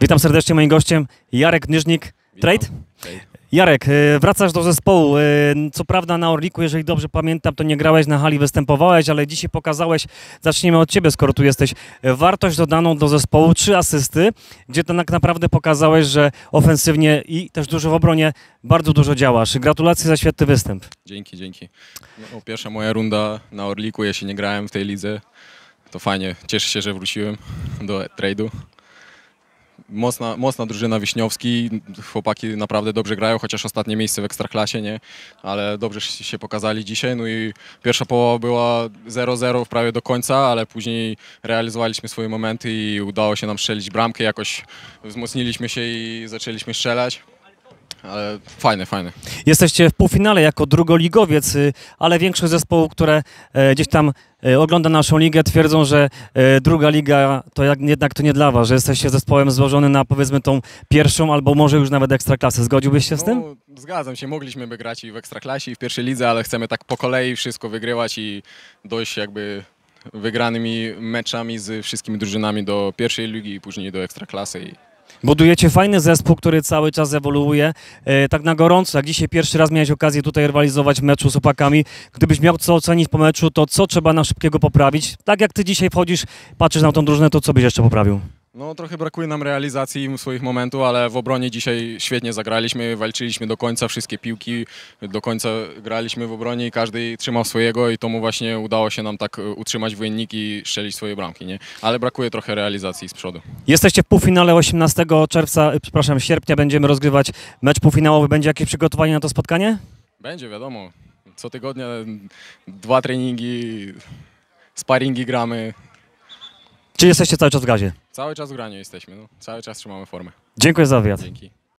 Witam serdecznie moim gościem Jarek Nyżnik, Trade. Jarek, y, wracasz do zespołu. Y, Co prawda na Orliku, jeżeli dobrze pamiętam, to nie grałeś na hali, występowałeś, ale dzisiaj pokazałeś, zaczniemy od ciebie, skoro tu jesteś, y, wartość dodaną do zespołu, trzy asysty, gdzie tak naprawdę pokazałeś, że ofensywnie i też dużo w obronie bardzo dużo działasz. Gratulacje za świetny występ. Dzięki, dzięki. No, pierwsza moja runda na Orliku, jeśli nie grałem w tej lidze, to fajnie. Cieszę się, że wróciłem do trade'u. Mocna, mocna drużyna Wiśniowski, chłopaki naprawdę dobrze grają, chociaż ostatnie miejsce w Ekstraklasie, nie? Ale dobrze się pokazali dzisiaj, no i pierwsza połowa była 0-0 prawie do końca, ale później realizowaliśmy swoje momenty i udało się nam strzelić bramkę, jakoś wzmocniliśmy się i zaczęliśmy strzelać. Ale fajne, fajne. Jesteście w półfinale jako drugoligowiec, y, ale większość zespołów, które e, gdzieś tam e, ogląda naszą ligę, twierdzą, że e, druga liga to jednak to nie dla was, że jesteście zespołem złożony na powiedzmy tą pierwszą albo może już nawet ekstraklasę. Zgodziłbyś się z tym? No, zgadzam się, mogliśmy by grać i w Ekstraklasie i w pierwszej lidze, ale chcemy tak po kolei wszystko wygrywać i dojść jakby wygranymi meczami z wszystkimi drużynami do pierwszej ligi i później do Ekstraklasy. Budujecie fajny zespół, który cały czas ewoluuje. E, tak na gorąco, jak dzisiaj pierwszy raz miałeś okazję tutaj rywalizować w meczu z opakami, gdybyś miał co ocenić po meczu, to co trzeba na szybkiego poprawić? Tak jak ty dzisiaj wchodzisz, patrzysz na tą drużynę, to co byś jeszcze poprawił? No trochę brakuje nam realizacji swoich momentów, ale w obronie dzisiaj świetnie zagraliśmy, walczyliśmy do końca wszystkie piłki, do końca graliśmy w obronie i każdy trzymał swojego i to mu właśnie udało się nam tak e, utrzymać wynik i strzelić swoje bramki, nie? Ale brakuje trochę realizacji z przodu. Jesteście w półfinale 18 czerwca, e, przepraszam, sierpnia będziemy rozgrywać mecz półfinałowy. Będzie jakieś przygotowanie na to spotkanie? Będzie, wiadomo. Co tygodnia dwa treningi, sparingi gramy. Czy jesteście cały czas w gazie? Cały czas w graniu jesteśmy, no. cały czas trzymamy formę. Dziękuję za wywiad. Dzięki.